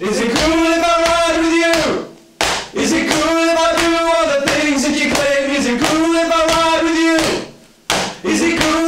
Is it cool if I ride with you? Is it cool if I do all the things that you claim? Is it cool if I ride with you? Is it cool?